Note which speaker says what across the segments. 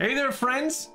Speaker 1: Hey there, friends.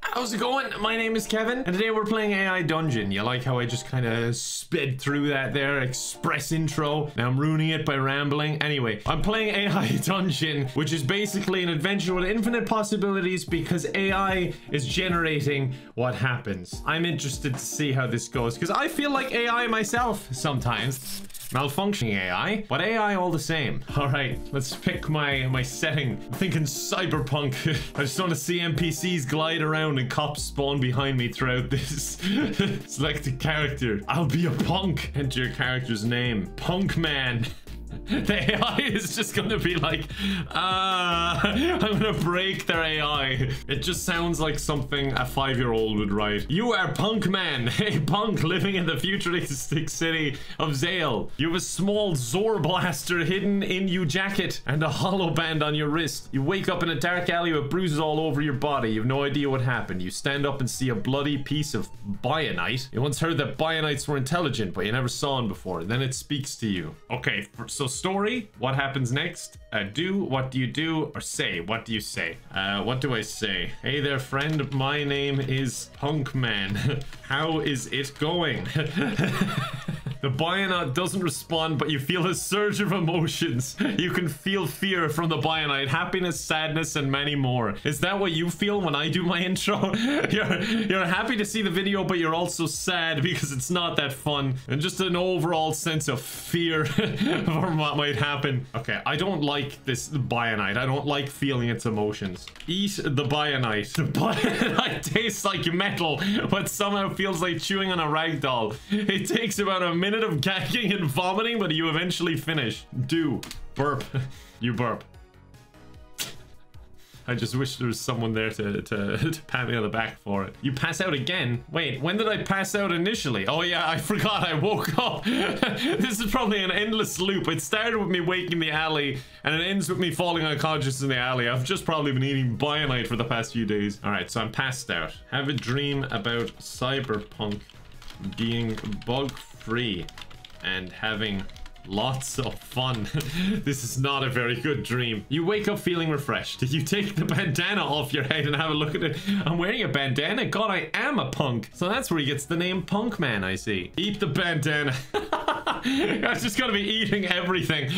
Speaker 1: How's it going? My name is Kevin, and today we're playing AI Dungeon. You like how I just kind of sped through that there express intro? Now I'm ruining it by rambling. Anyway, I'm playing AI Dungeon, which is basically an adventure with infinite possibilities because AI is generating what happens. I'm interested to see how this goes because I feel like AI myself sometimes malfunctioning AI, but AI all the same. All right, let's pick my my setting. I'm thinking cyberpunk. I just want to see NPCs glide around and cops spawn behind me throughout this. Select a character. I'll be a punk. Enter your character's name. Punk man. The AI is just gonna be like, ah, I'm gonna break their AI. It just sounds like something a five-year-old would write. You are Punk Man, a punk living in the futuristic city of Zale. You have a small Zor blaster hidden in your jacket and a hollow band on your wrist. You wake up in a dark alley with bruises all over your body. You have no idea what happened. You stand up and see a bloody piece of bionite. You once heard that bionites were intelligent, but you never saw one before. Then it speaks to you. Okay, so story, what happens next? Uh, do, what do you do? Or say, what do you say? Uh, what do I say? Hey there, friend. My name is Punk Man. How is it going? The Bionite doesn't respond, but you feel a surge of emotions. You can feel fear from the Bionite, happiness, sadness, and many more. Is that what you feel when I do my intro? you're, you're happy to see the video, but you're also sad because it's not that fun. And just an overall sense of fear for what might happen. Okay, I don't like this Bionite. I don't like feeling its emotions. Eat the Bionite. The Bionite tastes like metal, but somehow feels like chewing on a rag doll. It takes about a minute of gagging and vomiting, but you eventually finish. Do. Burp. you burp. I just wish there was someone there to, to, to pat me on the back for it. You pass out again? Wait, when did I pass out initially? Oh yeah, I forgot I woke up. this is probably an endless loop. It started with me waking the alley, and it ends with me falling unconscious in the alley. I've just probably been eating Bionite for the past few days. All right, so I'm passed out. Have a dream about cyberpunk being bug-free and having Lots of fun. this is not a very good dream. You wake up feeling refreshed. You take the bandana off your head and have a look at it. I'm wearing a bandana? God, I am a punk. So that's where he gets the name Punk Man, I see. Eat the bandana. I just gotta be eating everything.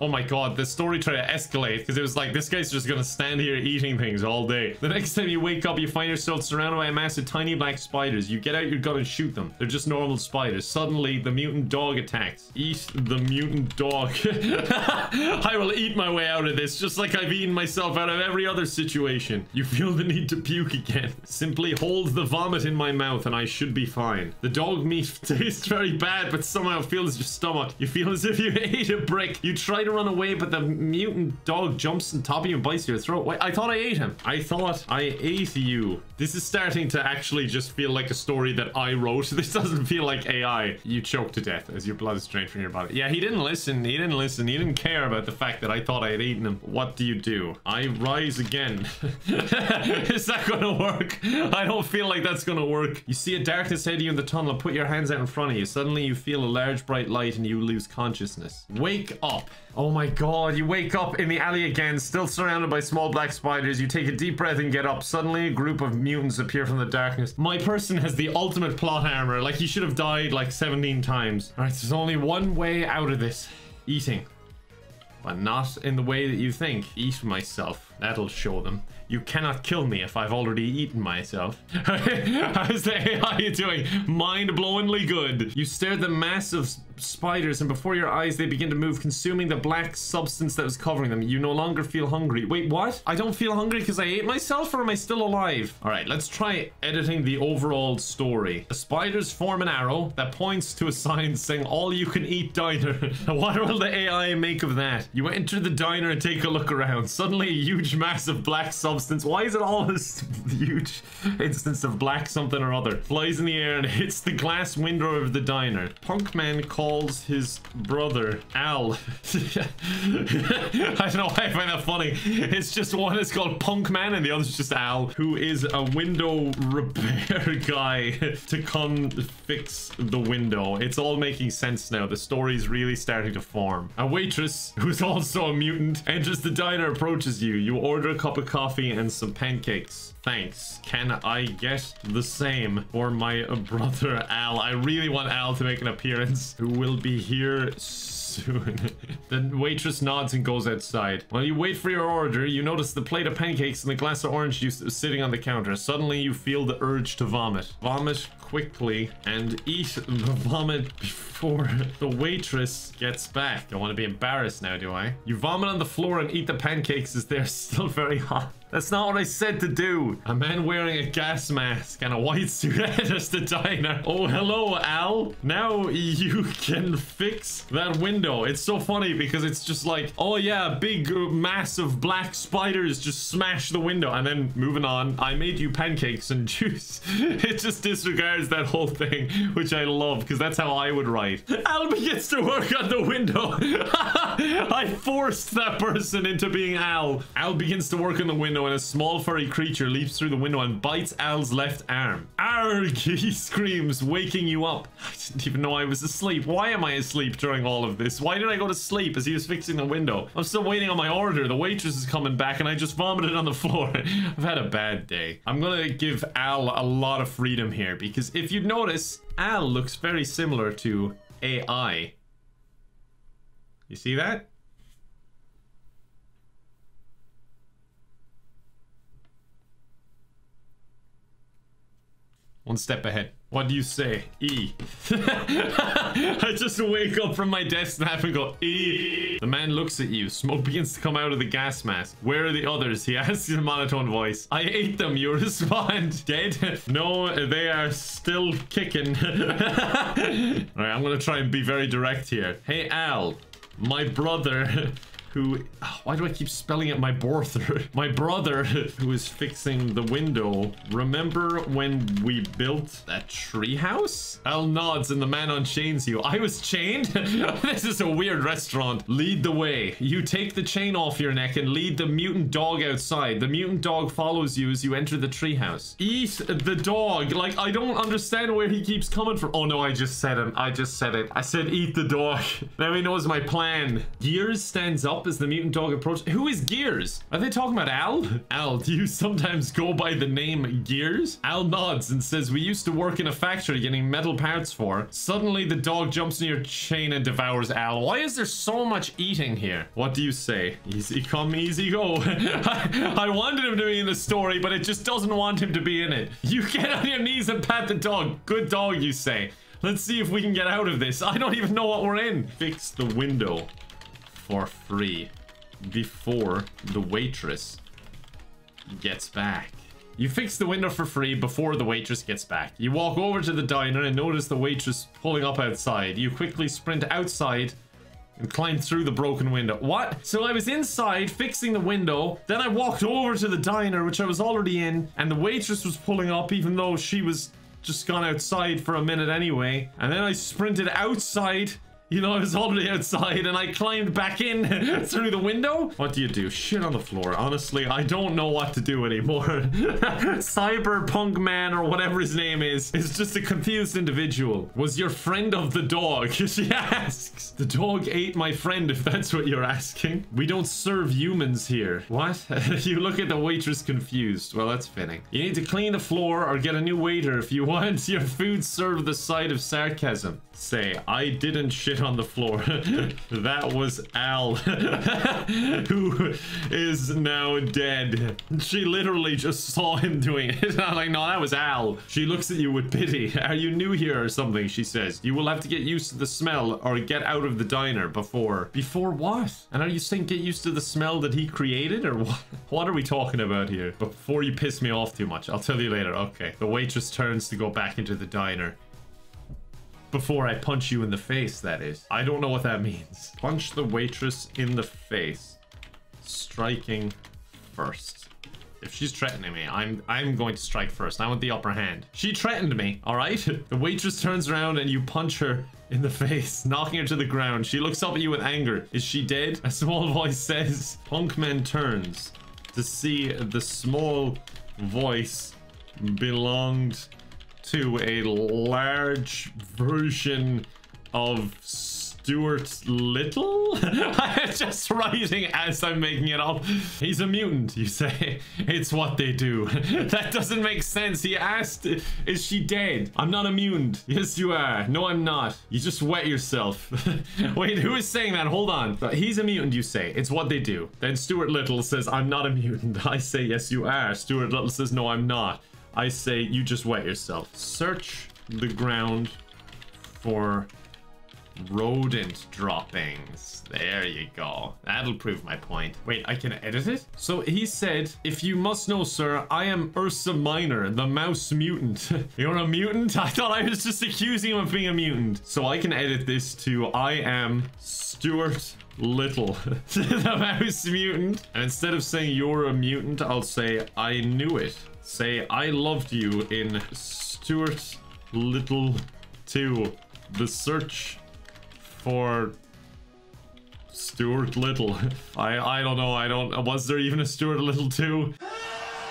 Speaker 1: oh my god, the story tried to escalate because it was like, this guy's just gonna stand here eating things all day. The next time you wake up, you find yourself surrounded by a mass of tiny black spiders. You get out your gun and shoot them. They're just normal spiders. Suddenly, the mutant dog attacks. Eat the mutant dog. I will eat my way out of this, just like I've eaten myself out of every other situation. You feel the need to puke again. Simply hold the vomit in my mouth and I should be fine. The dog meat tastes very bad, but somehow fills your stomach. You feel as if you ate a brick. You try to run away, but the mutant dog jumps on top of you and bites your throat. Wait, I thought I ate him. I thought I ate you. This is starting to actually just feel like a story that I wrote. This doesn't feel like AI. You choke to death as your blood is drained from your body. Yeah, he didn't listen. He didn't listen. He didn't care about the fact that I thought I had eaten him. What do you do? I rise again. is that gonna work? I don't feel like that's gonna work. You see a darkness ahead of you in the tunnel. Put your hands out in front of you. Suddenly you feel a large bright light and you lose consciousness. Wake up. Oh my god, you wake up in the alley again, still surrounded by small black spiders. You take a deep breath and get up. Suddenly, a group of mutants appear from the darkness. My person has the ultimate plot armor. Like, he should have died like 17 times. Alright, there's only one way out of this. Eating. But not in the way that you think. Eat myself. That'll show them. You cannot kill me if I've already eaten myself. How's the AI doing? Mind-blowingly good. You stare at the massive spiders and before your eyes they begin to move, consuming the black substance that was covering them. You no longer feel hungry. Wait, what? I don't feel hungry because I ate myself or am I still alive? All right, let's try editing the overall story. The spiders form an arrow that points to a sign saying all you can eat diner. what will the AI make of that? You enter the diner and take a look around. Suddenly a huge massive black substance. Why is it always huge instance of black something or other? Flies in the air and hits the glass window of the diner. Punk man calls his brother Al. I don't know why I find that funny. It's just one is called Punk Man and the other's just Al, who is a window repair guy to come fix the window. It's all making sense now. The story's really starting to form. A waitress, who's also a mutant, enters the diner, approaches you. You Order a cup of coffee and some pancakes. Thanks. Can I get the same for my brother Al? I really want Al to make an appearance. Who will be here soon. the waitress nods and goes outside. While you wait for your order, you notice the plate of pancakes and the glass of orange juice sitting on the counter. Suddenly, you feel the urge to vomit. Vomit quickly and eat the vomit before the waitress gets back. I want to be embarrassed now, do I? You vomit on the floor and eat the pancakes as they're still very hot. That's not what I said to do. A man wearing a gas mask and a white suit enters the diner. Oh, hello, Al. Now you can fix that window. It's so funny because it's just like, oh yeah, a big mass of black spiders just smash the window. And then moving on, I made you pancakes and juice. it just disregards that whole thing, which I love because that's how I would write. Al begins to work on the window. I forced that person into being Al. Al begins to work on the window and a small furry creature leaps through the window and bites Al's left arm. Arg, he screams, waking you up. I didn't even know I was asleep. Why am I asleep during all of this? Why did I go to sleep as he was fixing the window? I'm still waiting on my order. The waitress is coming back and I just vomited on the floor. I've had a bad day. I'm gonna give Al a lot of freedom here because if you notice, Al looks very similar to AI. You see that? One step ahead. What do you say? E. I just wake up from my desk nap and go, E. The man looks at you. Smoke begins to come out of the gas mask. Where are the others? He asks in a monotone voice. I ate them. You respond. Dead? no, they are still kicking. Alright, I'm gonna try and be very direct here. Hey, Al. My brother who why do I keep spelling it my brother my brother who is fixing the window. Remember when we built that treehouse? Al nods and the man unchains you. I was chained? This is a weird restaurant. Lead the way. You take the chain off your neck and lead the mutant dog outside. The mutant dog follows you as you enter the treehouse. Eat the dog. Like I don't understand where he keeps coming from. Oh no I just said it I just said it. I said eat the dog. Now he knows my plan. Gears stands up as the mutant dog approaches. Who is Gears? Are they talking about Al? Al, do you sometimes go by the name Gears? Al nods and says, we used to work in a factory getting metal parts for. Suddenly, the dog jumps your chain and devours Al. Why is there so much eating here? What do you say? Easy come, easy go. I, I wanted him to be in the story, but it just doesn't want him to be in it. You get on your knees and pat the dog. Good dog, you say. Let's see if we can get out of this. I don't even know what we're in. Fix the window for free before the waitress gets back. You fix the window for free before the waitress gets back. You walk over to the diner and notice the waitress pulling up outside. You quickly sprint outside and climb through the broken window. What? So I was inside fixing the window, then I walked over to the diner, which I was already in, and the waitress was pulling up even though she was just gone outside for a minute anyway. And then I sprinted outside you know, I was already outside and I climbed back in through the window. What do you do? Shit on the floor. Honestly, I don't know what to do anymore. Cyberpunk man or whatever his name is, is just a confused individual. Was your friend of the dog? she asks. The dog ate my friend, if that's what you're asking. We don't serve humans here. What? you look at the waitress confused. Well, that's fitting. You need to clean the floor or get a new waiter if you want your food served the side of sarcasm. Say, I didn't shit shit on the floor. that was Al, who is now dead. She literally just saw him doing it. I'm like, no, that was Al. She looks at you with pity. Are you new here or something? She says. You will have to get used to the smell or get out of the diner before. Before what? And are you saying get used to the smell that he created or what? What are we talking about here? Before you piss me off too much. I'll tell you later. Okay. The waitress turns to go back into the diner. Before I punch you in the face, that is. I don't know what that means. Punch the waitress in the face. Striking first. If she's threatening me, I'm I'm going to strike first. I want the upper hand. She threatened me, all right? The waitress turns around and you punch her in the face, knocking her to the ground. She looks up at you with anger. Is she dead? A small voice says. Punkman turns to see the small voice belonged to a large version of Stuart Little? I'm just writing as I'm making it up. He's a mutant, you say. It's what they do. that doesn't make sense. He asked, is she dead? I'm not a mutant. Yes, you are. No, I'm not. You just wet yourself. Wait, who is saying that? Hold on. He's a mutant, you say. It's what they do. Then Stuart Little says, I'm not a mutant. I say, yes, you are. Stuart Little says, no, I'm not. I say, you just wet yourself. Search the ground for rodent droppings. There you go. That'll prove my point. Wait, I can edit it? So he said, if you must know, sir, I am Ursa Minor, the mouse mutant. You're a mutant? I thought I was just accusing him of being a mutant. So I can edit this to I am Stuart Little, the mouse mutant. And instead of saying you're a mutant, I'll say I knew it. Say I loved you in Stuart Little 2. The search for Stuart Little. I I don't know. I don't. Was there even a Stuart Little 2?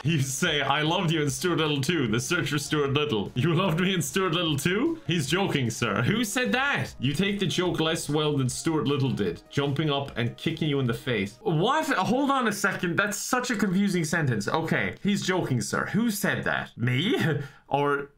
Speaker 1: You say, I loved you in Stuart Little 2, the search for Stuart Little. You loved me in Stuart Little 2? He's joking, sir. Who said that? You take the joke less well than Stuart Little did, jumping up and kicking you in the face. What? Hold on a second. That's such a confusing sentence. Okay, he's joking, sir. Who said that? Me? Or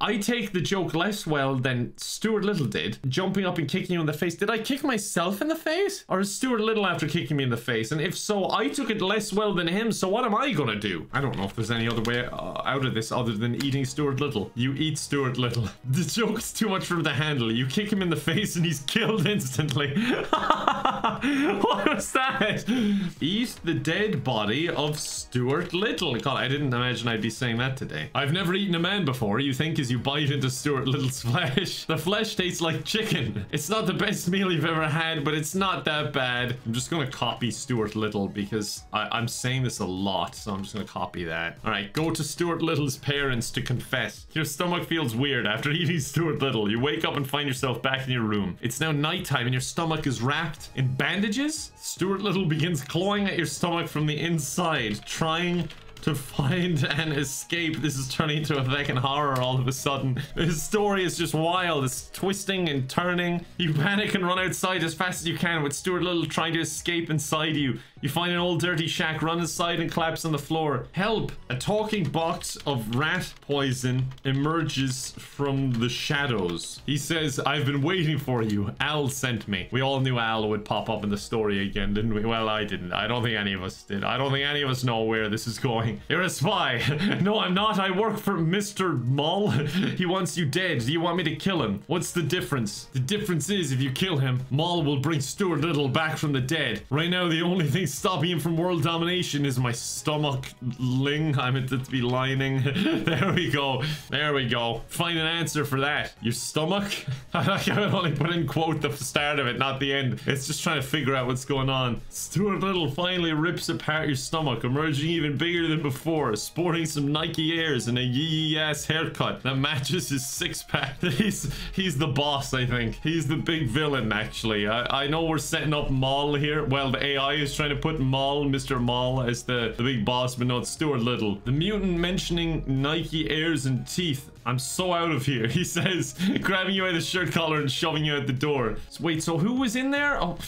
Speaker 1: I take the joke less well than Stuart Little did, jumping up and kicking you in the face. Did I kick myself in the face? Or is Stuart Little after kicking me in the face? And if so, I took it less well than him, so what am I gonna do? I don't know if there's any other way uh, out of this other than eating Stuart Little. You eat Stuart Little. The joke's too much for him to handle. You kick him in the face and he's killed instantly. what was that? Eat the dead body of Stuart Little. God, I didn't imagine I'd be saying that today. I've never eaten a man before. You think you bite into Stuart Little's flesh. The flesh tastes like chicken. It's not the best meal you've ever had, but it's not that bad. I'm just gonna copy Stuart Little because I am saying this a lot, so I'm just gonna copy that. All right, go to Stuart Little's parents to confess. Your stomach feels weird after eating Stuart Little. You wake up and find yourself back in your room. It's now nighttime and your stomach is wrapped in bandages. Stuart Little begins clawing at your stomach from the inside, trying to find and escape. This is turning into a fucking horror all of a sudden. This story is just wild. It's twisting and turning. You panic and run outside as fast as you can with Stuart Little trying to escape inside you. You find an old dirty shack, run inside and collapse on the floor. Help! A talking box of rat poison emerges from the shadows. He says, I've been waiting for you. Al sent me. We all knew Al would pop up in the story again, didn't we? Well, I didn't. I don't think any of us did. I don't think any of us know where this is going. You're a spy. no, I'm not. I work for Mr. Mull. he wants you dead. Do you want me to kill him? What's the difference? The difference is if you kill him, Mull will bring Stuart Little back from the dead. Right now, the only thing stopping him from world domination is my stomach ling. I meant to be lining. there we go. There we go. Find an answer for that. Your stomach? I like only put in quote the start of it, not the end. It's just trying to figure out what's going on. Stuart Little finally rips apart your stomach, emerging even bigger than before, sporting some Nike Airs and a yee ass haircut that matches his six pack. He's he's the boss, I think. He's the big villain, actually. I, I know we're setting up Maul here. Well, the AI is trying to put Maul, Mr. Maul, as the, the big boss, but not Stuart Little. The mutant mentioning Nike Airs and teeth. I'm so out of here, he says, grabbing you by the shirt collar and shoving you out the door. So, wait, so who was in there? Oh,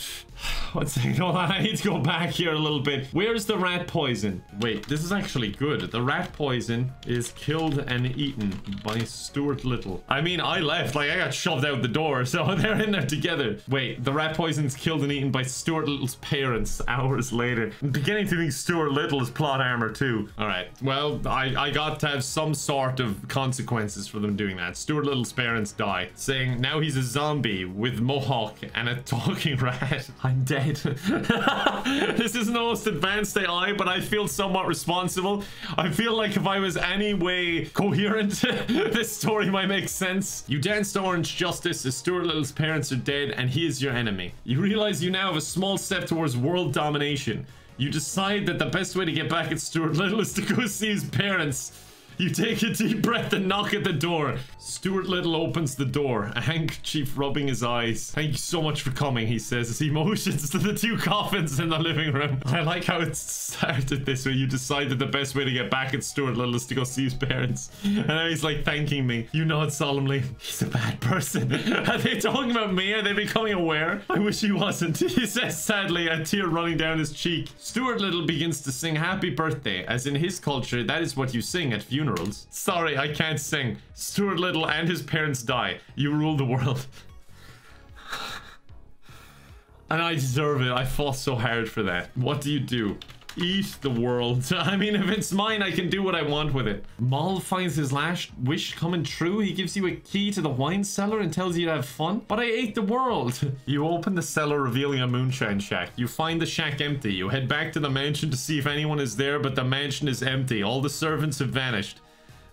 Speaker 1: one second, hold on, I need to go back here a little bit. Where's the rat poison? Wait, this is actually good. The rat poison is killed and eaten by Stuart Little. I mean, I left, like I got shoved out the door, so they're in there together. Wait, the rat poison's killed and eaten by Stuart Little's parents hours later. I'm beginning to think Stuart Little is plot armor too. All right, well, I, I got to have some sort of consequences for them doing that. Stuart Little's parents die, saying now he's a zombie with mohawk and a talking rat. I'm dead. this isn't the most advanced AI, but I feel somewhat responsible. I feel like if I was any way coherent, this story might make sense. You dance to Orange Justice as Stuart Little's parents are dead and he is your enemy. You realize you now have a small step towards world domination. You decide that the best way to get back at Stuart Little is to go see his parents. You take a deep breath and knock at the door. Stuart Little opens the door, a handkerchief rubbing his eyes. Thank you so much for coming, he says as he motions to the two coffins in the living room. I like how it started this way. You decided the best way to get back at Stuart Little is to go see his parents. And now he's like thanking me. You nod solemnly. He's a bad person. Are they talking about me? Are they becoming aware? I wish he wasn't. He says sadly, a tear running down his cheek. Stuart Little begins to sing happy birthday, as in his culture, that is what you sing at funerals. Sorry, I can't sing. Stuart Little and his parents die. You rule the world. and I deserve it. I fought so hard for that. What do you do? Eat the world. I mean, if it's mine, I can do what I want with it. Moll finds his last wish coming true. He gives you a key to the wine cellar and tells you to have fun. But I ate the world. You open the cellar, revealing a moonshine shack. You find the shack empty. You head back to the mansion to see if anyone is there, but the mansion is empty. All the servants have vanished.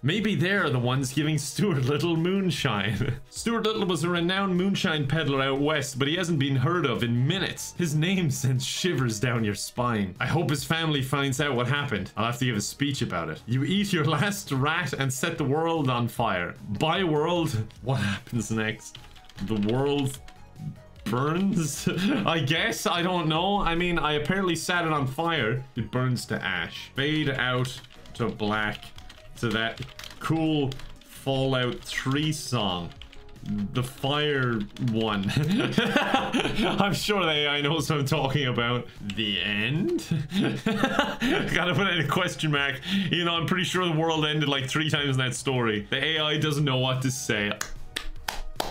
Speaker 1: Maybe they're the ones giving Stuart Little moonshine. Stuart Little was a renowned moonshine peddler out west, but he hasn't been heard of in minutes. His name sends shivers down your spine. I hope his family finds out what happened. I'll have to give a speech about it. You eat your last rat and set the world on fire. By world, what happens next? The world burns? I guess, I don't know. I mean, I apparently set it on fire. It burns to ash. Fade out to black to that cool Fallout 3 song. The fire one. I'm sure the AI knows what I'm talking about. The end? Gotta put in a question mark. You know, I'm pretty sure the world ended like three times in that story. The AI doesn't know what to say.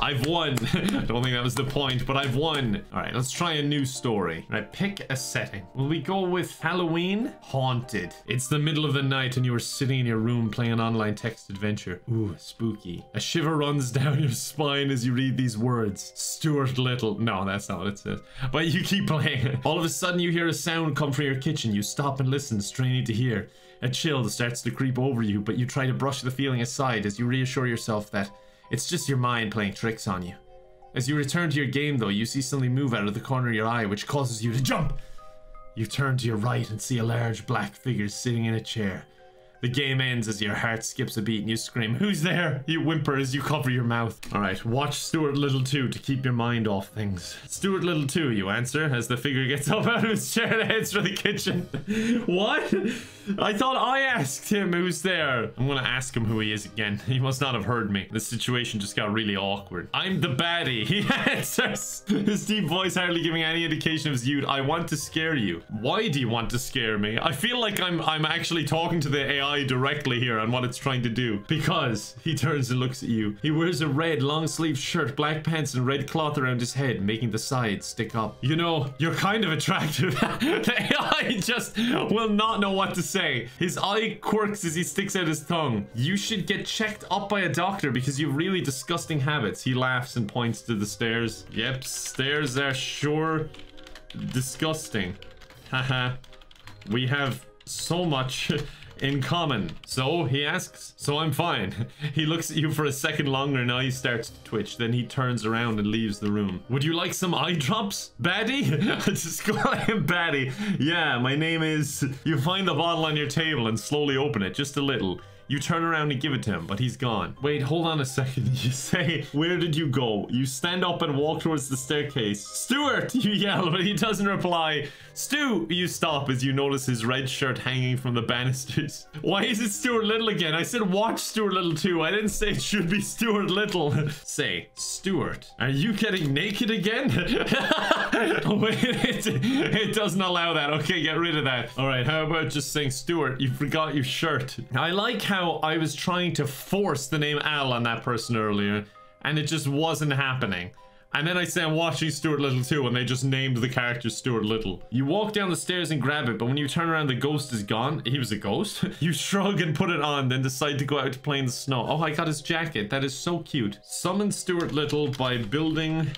Speaker 1: I've won. I don't think that was the point, but I've won. All right, let's try a new story. I pick a setting. Will we go with Halloween? Haunted. It's the middle of the night and you are sitting in your room playing an online text adventure. Ooh, spooky. A shiver runs down your spine as you read these words. Stuart Little. No, that's not what it says. But you keep playing. All of a sudden you hear a sound come from your kitchen. You stop and listen, straining to hear. A chill starts to creep over you, but you try to brush the feeling aside as you reassure yourself that it's just your mind playing tricks on you. As you return to your game though, you see something move out of the corner of your eye which causes you to jump. You turn to your right and see a large black figure sitting in a chair. The game ends as your heart skips a beat and you scream, Who's there? You whimper as you cover your mouth. Alright, watch Stuart Little 2 to keep your mind off things. Stuart Little 2, you answer, as the figure gets up out of his chair and heads for the kitchen. what? I thought I asked him who's there. I'm gonna ask him who he is again. He must not have heard me. The situation just got really awkward. I'm the baddie. He answers. His deep voice hardly giving any indication of his youth. I want to scare you. Why do you want to scare me? I feel like I'm I'm actually talking to the AI directly here on what it's trying to do. Because he turns and looks at you. He wears a red long sleeve shirt, black pants, and red cloth around his head, making the sides stick up. You know, you're kind of attractive. the AI just will not know what to say. His eye quirks as he sticks out his tongue. You should get checked up by a doctor because you have really disgusting habits. He laughs and points to the stairs. Yep, stairs are sure disgusting. Haha. we have so much in common. So, he asks, so I'm fine. He looks at you for a second longer and now he starts to twitch. Then he turns around and leaves the room. Would you like some eye drops, Baddie? Just call him Baddie. Yeah, my name is... You find the bottle on your table and slowly open it, just a little. You turn around and give it to him, but he's gone. Wait, hold on a second. You say, where did you go? You stand up and walk towards the staircase. Stuart, you yell, but he doesn't reply. Stu, you stop as you notice his red shirt hanging from the banisters. Why is it Stuart Little again? I said watch Stuart Little too. I didn't say it should be Stuart Little. say, Stuart, are you getting naked again? Wait, it, it doesn't allow that. Okay, get rid of that. All right, how about just saying, Stuart, you forgot your shirt. I like how I was trying to force the name Al on that person earlier, and it just wasn't happening. And then I say I'm watching Stuart Little too, and they just named the character Stuart Little. You walk down the stairs and grab it, but when you turn around, the ghost is gone. He was a ghost. you shrug and put it on, then decide to go out to play in the snow. Oh, I got his jacket. That is so cute. Summon Stuart Little by building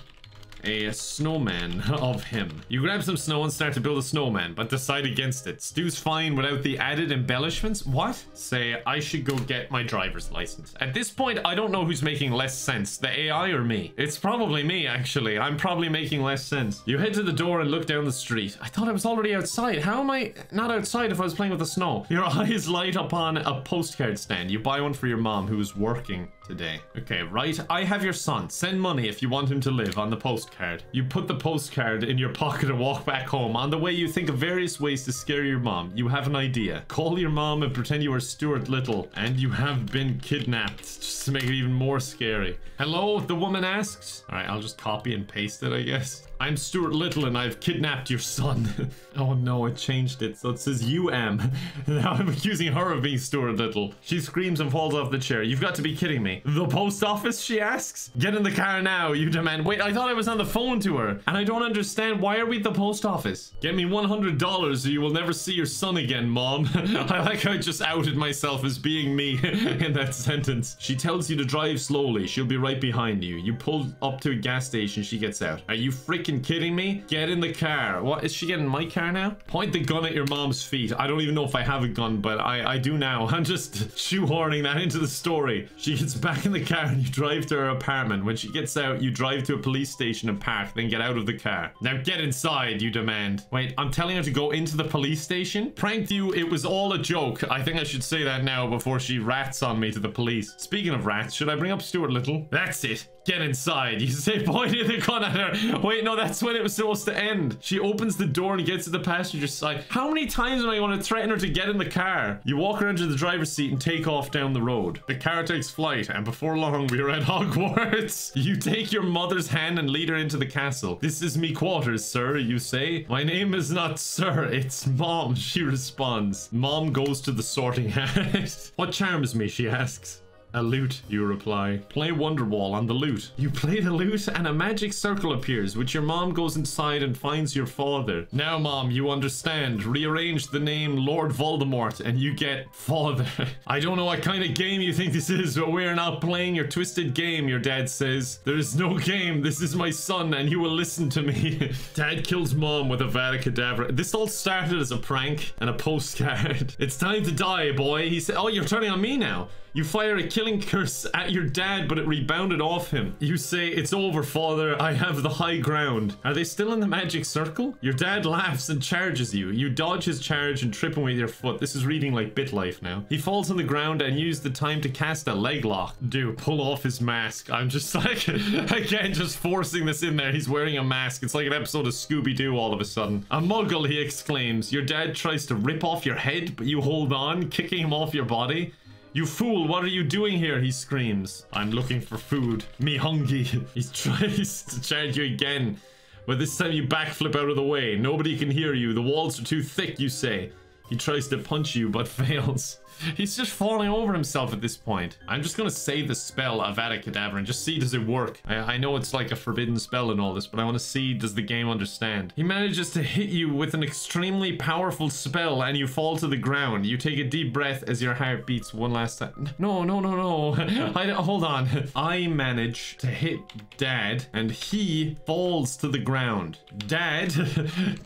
Speaker 1: a snowman of him. You grab some snow and start to build a snowman, but decide against it. Stu's fine without the added embellishments. What? Say, I should go get my driver's license. At this point, I don't know who's making less sense, the AI or me. It's probably me, actually. I'm probably making less sense. You head to the door and look down the street. I thought I was already outside. How am I not outside if I was playing with the snow? Your eyes light upon a postcard stand. You buy one for your mom who's working today. Okay, right. I have your son. Send money if you want him to live on the postcard. You put the postcard in your pocket and walk back home. On the way, you think of various ways to scare your mom. You have an idea. Call your mom and pretend you are Stuart Little and you have been kidnapped just to make it even more scary. Hello, the woman asks. All right, I'll just copy and paste it, I guess. I'm Stuart Little and I've kidnapped your son. oh no, I changed it. So it says you am. now I'm accusing her of being Stuart Little. She screams and falls off the chair. You've got to be kidding me. The post office, she asks? Get in the car now, you demand. Wait, I thought I was on the phone to her. And I don't understand. Why are we at the post office? Get me $100 or you will never see your son again, mom. I like how I just outed myself as being me in that sentence. She tells you to drive slowly. She'll be right behind you. You pull up to a gas station. She gets out. Are you freaking freaking kidding me? Get in the car. What, is she getting my car now? Point the gun at your mom's feet. I don't even know if I have a gun, but I, I do now. I'm just shoehorning that into the story. She gets back in the car and you drive to her apartment. When she gets out, you drive to a police station and park, then get out of the car. Now get inside, you demand. Wait, I'm telling her to go into the police station? Pranked you, it was all a joke. I think I should say that now before she rats on me to the police. Speaking of rats, should I bring up Stuart Little? That's it. Get inside. You say pointing the gun at her. Wait, no, that's when it was supposed to end. She opens the door and gets to the passenger side. How many times am I going to threaten her to get in the car? You walk around to the driver's seat and take off down the road. The car takes flight, and before long, we are at Hogwarts. You take your mother's hand and lead her into the castle. This is me quarters, sir, you say. My name is not sir, it's mom, she responds. Mom goes to the sorting hat. what charms me, she asks. A lute, you reply. Play Wonderwall on the lute. You play the lute and a magic circle appears, which your mom goes inside and finds your father. Now, mom, you understand. Rearrange the name Lord Voldemort and you get father. I don't know what kind of game you think this is, but we're not playing your twisted game, your dad says. There is no game. This is my son and you will listen to me. dad kills mom with a Avada Kedavra. This all started as a prank and a postcard. it's time to die, boy. He said, oh, you're turning on me now. You fire a killing curse at your dad, but it rebounded off him. You say, it's over, father. I have the high ground. Are they still in the magic circle? Your dad laughs and charges you. You dodge his charge and trip him with your foot. This is reading like BitLife now. He falls on the ground and use the time to cast a leg lock. Do pull off his mask. I'm just like, again, just forcing this in there. He's wearing a mask. It's like an episode of Scooby-Doo all of a sudden. A muggle, he exclaims. Your dad tries to rip off your head, but you hold on, kicking him off your body. You fool, what are you doing here? He screams. I'm looking for food. Me hungry. He tries to charge you again. But this time you backflip out of the way. Nobody can hear you. The walls are too thick, you say. He tries to punch you, but fails. He's just falling over himself at this point. I'm just gonna say the spell Avada Kedavra and just see does it work. I, I know it's like a forbidden spell and all this, but I want to see does the game understand. He manages to hit you with an extremely powerful spell and you fall to the ground. You take a deep breath as your heart beats one last time. No, no, no, no. I, hold on. I manage to hit Dad and he falls to the ground. Dad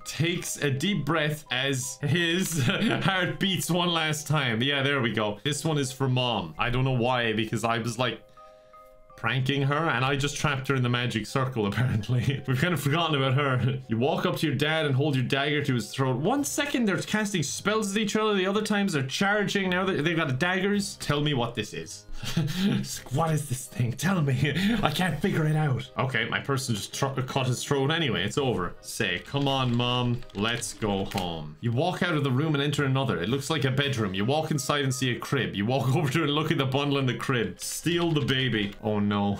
Speaker 1: takes a deep breath as his heart beats one last time. Yeah, there we go. This one is for mom. I don't know why, because I was like pranking her and I just trapped her in the magic circle apparently. We've kind of forgotten about her. You walk up to your dad and hold your dagger to his throat. One second they're casting spells at each other, the other times they're charging. Now they've got daggers. Tell me what this is. what is this thing? Tell me. I can't figure it out. Okay, my person just cut his throat anyway. It's over. Say, come on, mom. Let's go home. You walk out of the room and enter another. It looks like a bedroom. You walk inside and see a crib. You walk over to it and look at the bundle in the crib. Steal the baby. Oh no know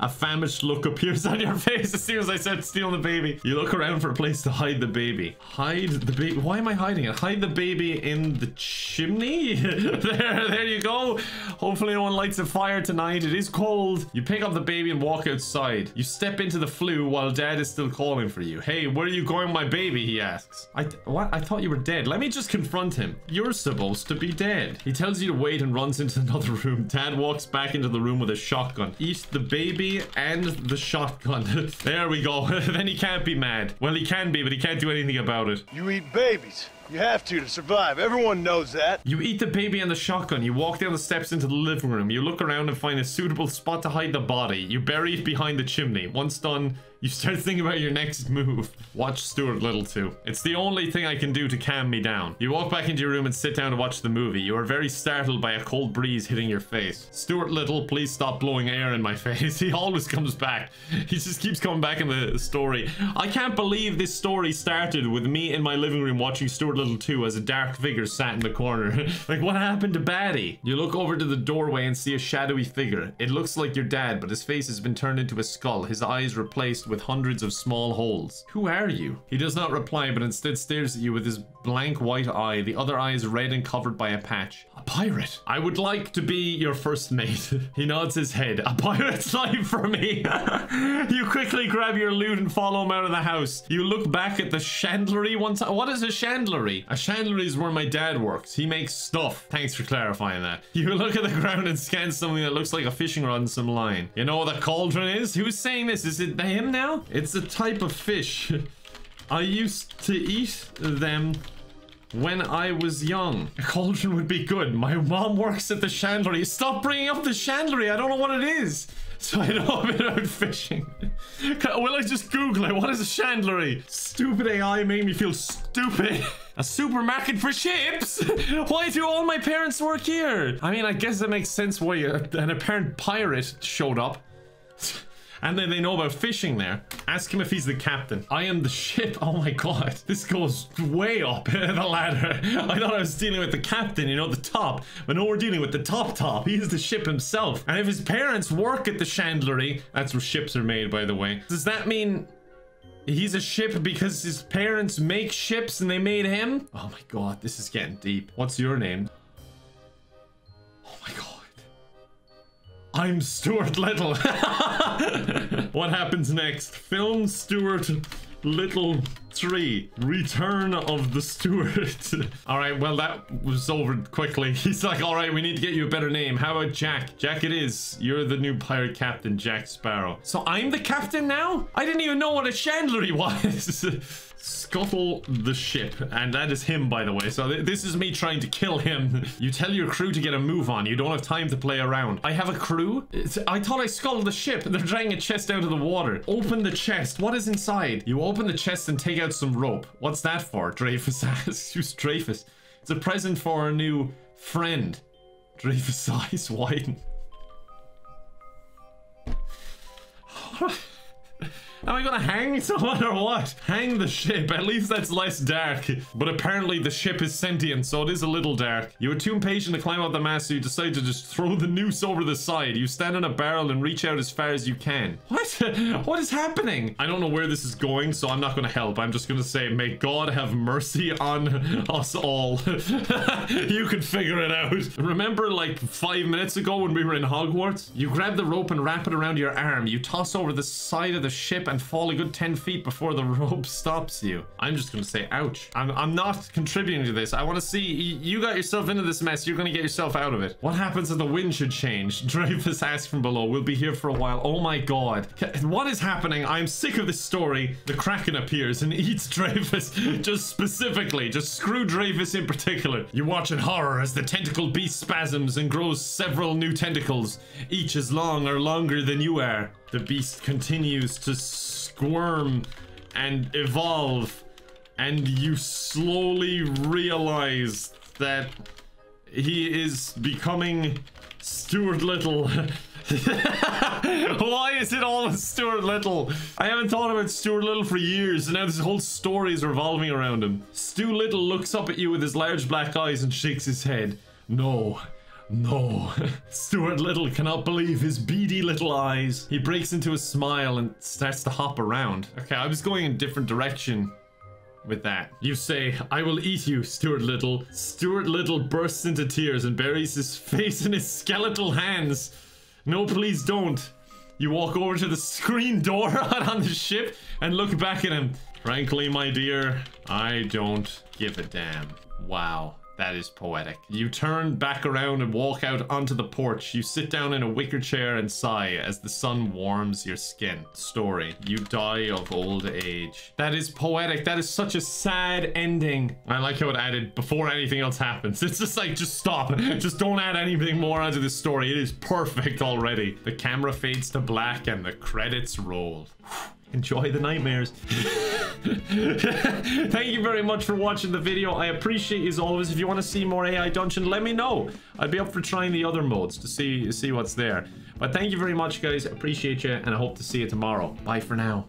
Speaker 1: a famished look appears on your face as soon as I said steal the baby. You look around for a place to hide the baby. Hide the baby. Why am I hiding it? Hide the baby in the chimney. there, there you go. Hopefully no one lights a fire tonight. It is cold. You pick up the baby and walk outside. You step into the flue while dad is still calling for you. Hey, where are you going, my baby? He asks. I what? I thought you were dead. Let me just confront him. You're supposed to be dead. He tells you to wait and runs into another room. Dad walks back into the room with a shotgun. Eat the baby and the shotgun. there we go. then he can't be mad. Well, he can be, but he can't do anything about it.
Speaker 2: You eat babies. You have to to survive. Everyone knows that.
Speaker 1: You eat the baby and the shotgun. You walk down the steps into the living room. You look around and find a suitable spot to hide the body. You bury it behind the chimney. Once done, you start thinking about your next move. Watch Stuart Little too. It's the only thing I can do to calm me down. You walk back into your room and sit down to watch the movie. You are very startled by a cold breeze hitting your face. Stuart Little, please stop blowing air in my face. He always comes back. He just keeps coming back in the story. I can't believe this story started with me in my living room watching Stuart Little 2 as a dark figure sat in the corner. like, what happened to Baddie? You look over to the doorway and see a shadowy figure. It looks like your dad, but his face has been turned into a skull, his eyes replaced with hundreds of small holes. Who are you? He does not reply, but instead stares at you with his blank white eye, the other eye is red and covered by a patch. A pirate. I would like to be your first mate. he nods his head. A pirate's life for me. you quickly grab your loot and follow him out of the house. You look back at the chandlery time. What is a chandlery? A chandlery is where my dad works. He makes stuff. Thanks for clarifying that. You look at the ground and scan something that looks like a fishing rod and some line. You know what a cauldron is? Who's saying this? Is it him now? It's a type of fish. I used to eat them when I was young. A cauldron would be good. My mom works at the chandlery. Stop bringing up the chandlery. I don't know what it is. So I know a bit about fishing. Will I just Google it? What is a chandlery? Stupid AI made me feel stupid. A supermarket for ships? Why do all my parents work here? I mean, I guess it makes sense why an apparent pirate showed up. And then they know about fishing there. Ask him if he's the captain. I am the ship. Oh my god. This goes way up the ladder. I thought I was dealing with the captain, you know, the top. But no, we're dealing with the top top. He is the ship himself. And if his parents work at the chandlery, that's where ships are made, by the way. Does that mean He's a ship because his parents make ships and they made him? Oh my god, this is getting deep. What's your name? Oh my god. I'm Stuart Little. what happens next? Film Stuart Little 3. Return of the Stuart. alright, well that was over quickly. He's like, alright, we need to get you a better name. How about Jack? Jack it is. You're the new pirate captain, Jack Sparrow. So I'm the captain now? I didn't even know what a chandlery was. Scuttle the ship. And that is him, by the way. So th this is me trying to kill him. you tell your crew to get a move on. You don't have time to play around. I have a crew? It's, I thought I scuttled the ship. They're dragging a chest out of the water. Open the chest. What is inside? You open the chest and take out some rope. What's that for? Dreyfus asks. Who's Dreyfus? It's a present for a new friend. Dreyfus' eyes widen. Am I gonna hang someone or what? Hang the ship. At least that's less dark. But apparently the ship is sentient, so it is a little dark. You were too impatient to climb up the mast, so you decide to just throw the noose over the side. You stand on a barrel and reach out as far as you can. What? what is happening? I don't know where this is going, so I'm not gonna help. I'm just gonna say, may God have mercy on us all. you can figure it out. Remember like five minutes ago when we were in Hogwarts? You grab the rope and wrap it around your arm. You toss over the side of the ship and fall a good 10 feet before the rope stops you. I'm just gonna say ouch. I'm, I'm not contributing to this. I want to see you got yourself into this mess. You're gonna get yourself out of it. What happens if the wind should change? Dreyfus asks from below. We'll be here for a while. Oh my god. What is happening? I'm sick of this story. The Kraken appears and eats Dreyfus just specifically. Just screw Dreyfus in particular. You watch in horror as the tentacle beast spasms and grows several new tentacles, each as long or longer than you are. The beast continues to squirm and evolve, and you slowly realize that he is becoming Stuart Little. Why is it always Stuart Little? I haven't thought about Stuart Little for years, and now this whole story is revolving around him. Stu Little looks up at you with his large black eyes and shakes his head. No, no. Stuart Little cannot believe his beady little eyes. He breaks into a smile and starts to hop around. Okay, I was going in a different direction with that. You say, I will eat you, Stuart Little. Stuart Little bursts into tears and buries his face in his skeletal hands. No, please don't. You walk over to the screen door on the ship and look back at him. Frankly, my dear, I don't give a damn. Wow. That is poetic. You turn back around and walk out onto the porch. You sit down in a wicker chair and sigh as the sun warms your skin. Story. You die of old age. That is poetic. That is such a sad ending. I like how it added before anything else happens. It's just like, just stop. Just don't add anything more onto this story. It is perfect already. The camera fades to black and the credits roll. Enjoy the nightmares. Thank you very much for watching the video. I appreciate you as always. If you want to see more AI Dungeon, let me know. I'd be up for trying the other modes to see see what's there. But thank you very much, guys. Appreciate you, and I hope to see you tomorrow. Bye for now.